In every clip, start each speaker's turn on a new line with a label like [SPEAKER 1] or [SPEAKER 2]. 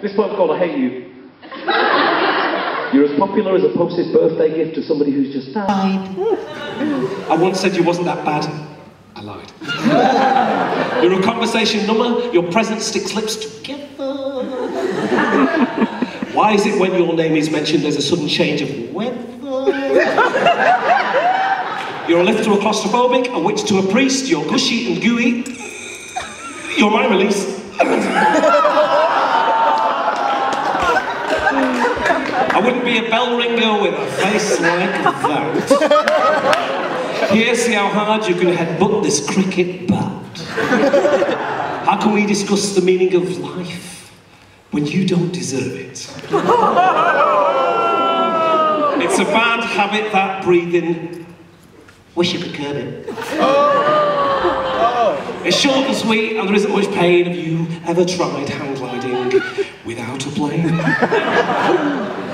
[SPEAKER 1] This poem's called I Hate You. You're as popular as a posted birthday gift to somebody who's just died.
[SPEAKER 2] I once said you wasn't that bad. I lied. You're a conversation number, your presence sticks lips together. Why is it when your name is mentioned there's a sudden change of weather? You're a lift to a claustrophobic, a witch to a priest, you're gushy and gooey. You're my release. I wouldn't be a bell ringer with a face like that. Here, see how hard you can headbutt this cricket bat. How can we discuss the meaning of life when you don't deserve it? It's a bad habit, that breathing. Wish you could curb it. Oh. It's short and sweet, and there isn't much pain. Have you ever tried hang gliding without a plane?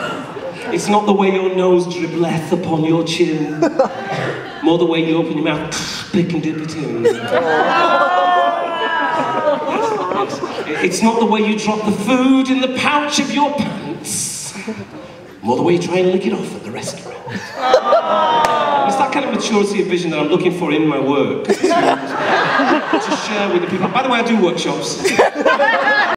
[SPEAKER 2] It's not the way your nose dribbleth upon your chin, more the way you open your mouth, pick and dip it in. It's not the way you drop the food in the pouch of your pants, more the way you try and lick it off at the restaurant. It's that kind of maturity of vision that I'm looking for in my work. to share with the people. By the way, I do workshops.